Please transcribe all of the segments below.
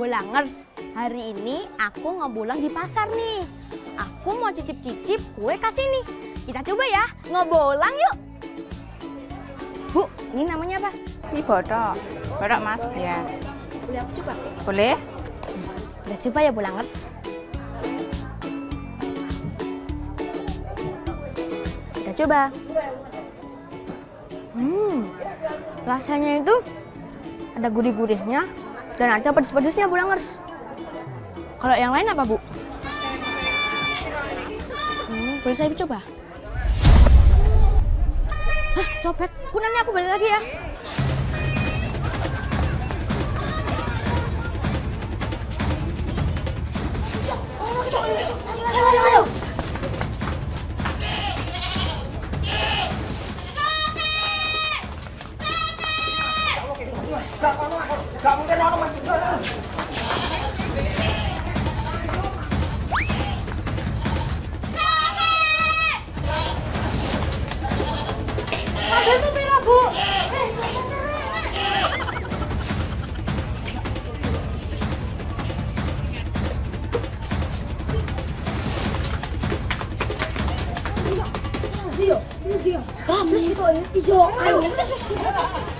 Bulangers, hari ini aku ngebulang di pasar nih. Aku mau cicip-cicip kue kasih nih. Kita coba ya, ngebolang yuk. Bu, ini namanya apa? Ini bodoh. Bodoh mas ya. Boleh aku coba? Boleh? Kita coba ya Bulangers. Kita coba. Hmm, rasanya itu ada gurih-gurihnya dan ada pedes-pedesnya Bulangers. Kalau yang lain apa Bu? Hmm, boleh saya coba? Hah, copet. Bu, nanti aku balik lagi ya. 해보더라고. 어디요? 어디요? 아, 무슨 거예요? 이거 아니, 무슨 소리야?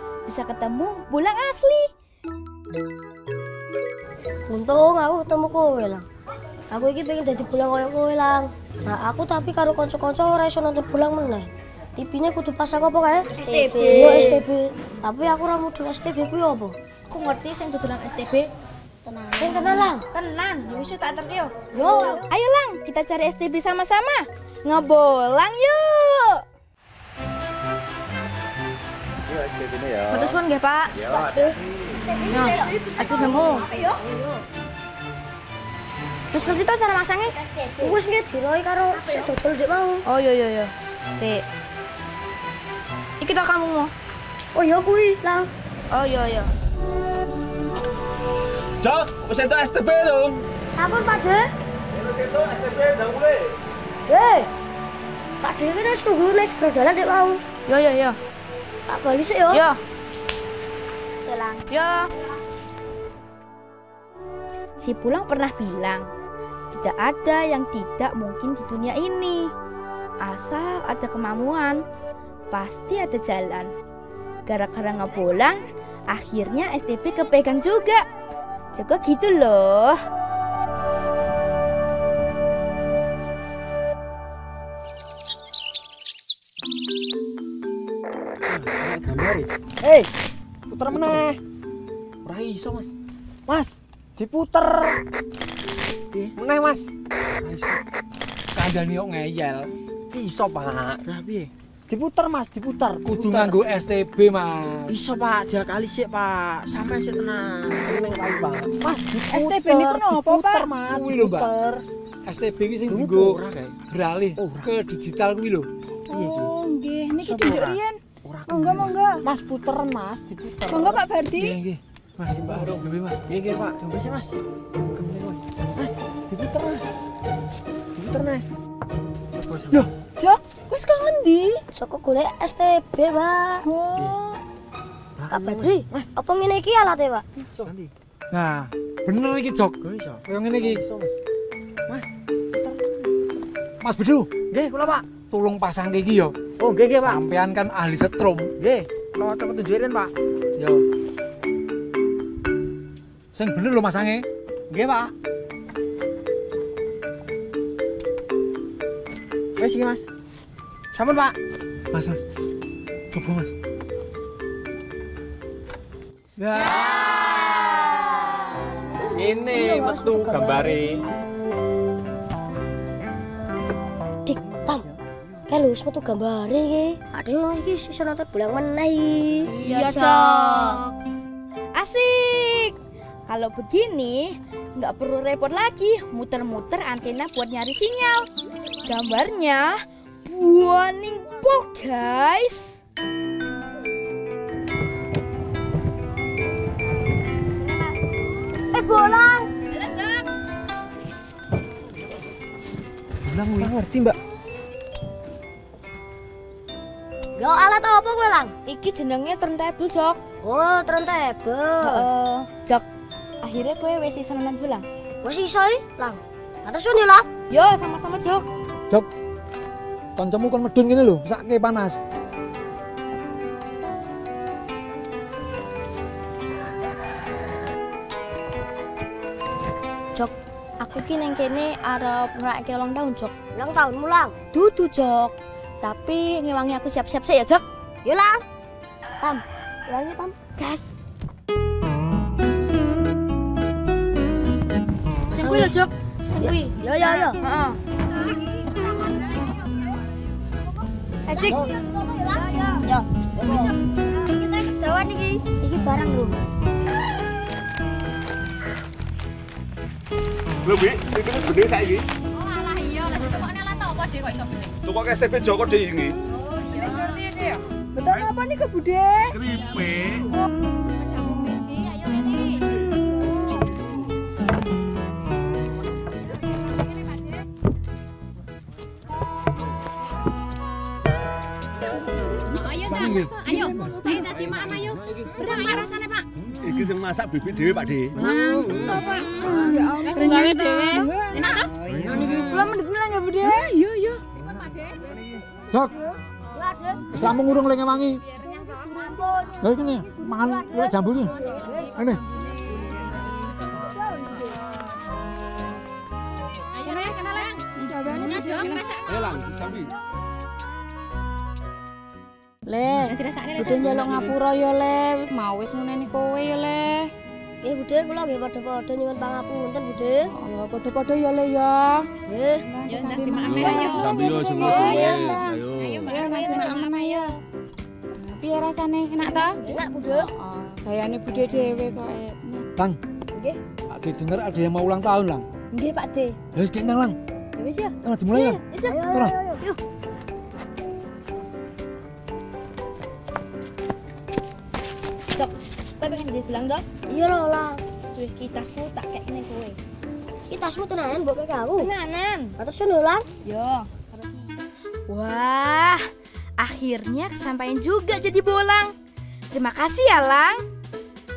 Bisa ketemu bulan asli. Untung aku ketemu kowe lang. Aku iki pengen dadi bulang koyo kowe lang. Nah, aku tapi karo kanca-kanca ora iso nonton bulang meneh. TV-nya kudu pasang apa kae? STB. Oh, STB. Tapi aku ora mudeng STB kuwi apa? Aku ngerti sing dodolan STB. Tenang. Sing tenan lang. Tenan, ya wis tak terti yo. Yo. Ayo lang, kita cari STB sama-sama. Ngebolang yuk. Matur suwun nggih, Pak. Ya, Nah, STB-mu. Terus ngerti tau cara masangnya? Wis nggih diroi karo sing dodol dik mau. Oh iya iya iya. Si. Iki tau kamu mau. Oh iya kuwi lang. Oh iya iya. Cok, wis itu STB dong. Sampun Pak De. Wis itu STB udah mulai. Hei. Pak De iki wis tunggu nek sebradalan dik mau. Yo yo yo. Tak bali sik yo. Yo. Selang. Yo. Si Pulang pernah bilang, tidak ada yang tidak mungkin di dunia ini. Asal ada kemampuan, pasti ada jalan. Gara-gara ngebolang, akhirnya STP kepegang juga. Juga gitu loh. Hei, puter meneh. Ora iso, Mas. Mas, diputer. Meneh, Mas. Ora iso. Kandhane kok ngeyel. Iso, Pak. Nah, piye? Diputer, Mas, diputer. Kudu nganggo STB, Mas. Iso, Pak. Dia kali sik, Pak. Sampai sik tenang. Tenang kali, Pak. Mas, diputer. STB niku nopo, diputer, Pak? Mas. Kuwi lho, Mbak. diputer. STB iki sing dienggo beralih Ora. ke digital kuwi lho. Iya. Oh, nggih. Niki ora? riyen. Monggo, monggo. Mas, puteran, Mas, diputer. Monggo Pak Bardi. Nggih, nggih. Mas, Mbak, Dewi, Mas. Nggih, nggih, Pak. Coba sih, Mas. Kemene, Mas. Mas, diputer, Mas. Diputer, Nih. Loh, Jok, wis kok ngendi? Soko golek STB, Pak. Oh. Kak Badri, Mas. apa ngene iki alate, Pak? Nah, bener iki, Jok. Kaya ngene iki. Iso, Mas. Mas, Mas Bedu, nggih, kula, Pak. tolong pasang iki yo. Oh, nggih, nggih, Pak. Sampean kan ahli setrum. Nggih. Kalau cepet tunjukin pak. Yo. Sing bener lho masange. Nggih pak. Wes iki mas. Sampun pak. Mas, Mas. Coba Mas. Ini metu gambare. Lu metu gambare iki. Aduh, iki sisa nonton bulan meneh iki. Iya, Cok. Asik. Kalau begini, nggak perlu repot lagi muter-muter antena buat nyari sinyal. Gambarnya Buaning Po, guys. Eh, bolang. Bilang gue ngerti, Mbak. Apa kowe, Lang? Iki jenenge turntable, Jok. Oh, turntable. Heeh. Jok, akhirnya kue wis iso nonton bulan. Wes iso iki, Lang. Atas suni, Lang. Yo, sama-sama, Jok. Jok. Kancamu kon medun kene lho, sake panas. Jok, aku ki neng kene arep ngerayakke ulang tahun, Jok. Ulang tahunmu, Lang. Dudu, Jok. Tapi ngewangi aku siap-siap sih ya, Jok. Yo, Lang. Tam. Lagi, Tam. Gas. Sing kuwi lho, Jok. Sing kuwi. Yo, yo, yo. Heeh. Eh, Dik. Yo. Kita kejawan iki. Iki barang lho. Lho, Bi, iki gede saiki. Oh alah iya, lah tukokne lah tau apa dhewe kok iso beli. Tukok STP Joko Deh ini. Betul apa nih ke Bude? Keripik. Jamu biji, ayo Rene. Ayo dah, ayo, ayo tadi makan ayo. Berapa rasanya pak? Iki sing masak bibit dhewe, Pak De. Pak. Gawe dewe. Enak menit ya lampung urung lek ngewangi. Lah iki nih, mangan lek jambu iki. Ini. Ayo Ren, kenal Ren. Ini aja, masak. Ayo lang, sambi. Le, udah njaluk ngapura ya le, mau wis nguneni kowe ya le. Eh, Bude, kula nggih padha-padha nyuwun pangapunten, Bude. Ya padha-padha ya le ya. Nggih. Ya nanti makan ayo. Sambi yo sing Ayo, wis. ayo. Ayo. Ayo nanti makan ayo. Piye rasane? Enak ta? Enak, Bude. Oh, gayane bude dhewe kok. eh. Bang. Nggih. Ada denger ada yang mau ulang tahun, Lang. Nggih, Pak De. Ya wis kene Lang. Ya wis ya. Lah dimulai ya. Wis ya. Ora. Jok, kowe pengen jadi bilang dok? Iya lho, Lang. Wis kitasku tak kayak ini kowe. Iki tasmu tenanan mbok kek aku. Tenanan. Atas suni, Lang. Yo. Wah, akhirnya kesampaian juga jadi bolang. Terima kasih ya, Lang.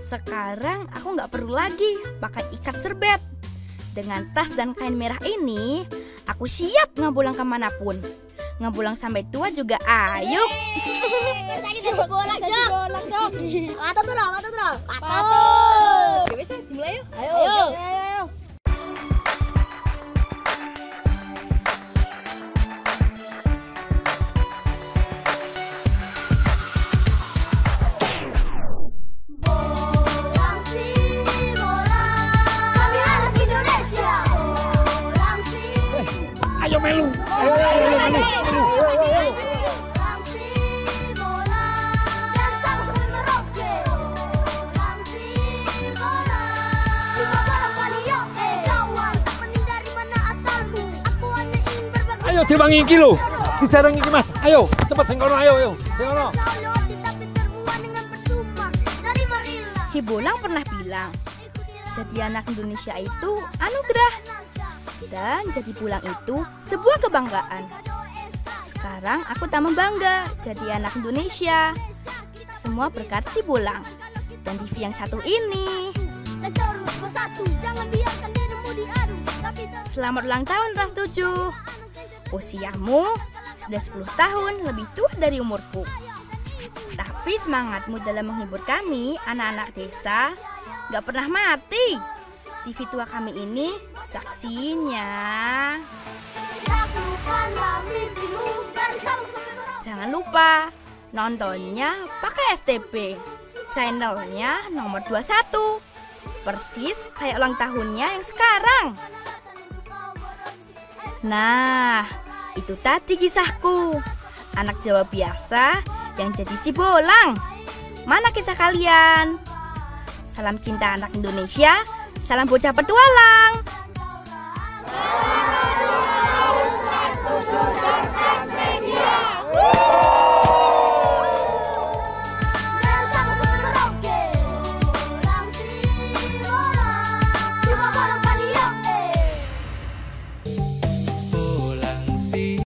Sekarang aku nggak perlu lagi pakai ikat serbet. Dengan tas dan kain merah ini, aku siap ngabulang ke mana pun. Ngabulang sampai tua juga ayo. Kita iki jadi bola, Jok. Bola, Jok. Atau tuh. Patut. Wis ya, dimulai yuk. Ayo. Ayo, ayo. Ayo diwangi iki lho. Dijarang iki, Mas. Ayo, cepet sing kono ayo ayo. Sing kono. Si Bolang pernah bilang, jadi anak Indonesia itu anugerah dan jadi pulang itu sebuah kebanggaan. Sekarang aku tambah bangga jadi anak Indonesia. Semua berkat si Bolang dan TV yang satu ini. Terus Selamat ulang tahun Ras 7. Usiamu sudah 10 tahun lebih tua dari umurku. Tapi semangatmu dalam menghibur kami, anak-anak desa, gak pernah mati. TV tua kami ini saksinya. Jangan lupa nontonnya pakai STP. Channelnya nomor 21. Persis kayak ulang tahunnya yang sekarang. Nah, itu tadi kisahku. Anak Jawa biasa yang jadi si bolang. Mana kisah kalian? Salam cinta anak Indonesia, salam bocah petualang.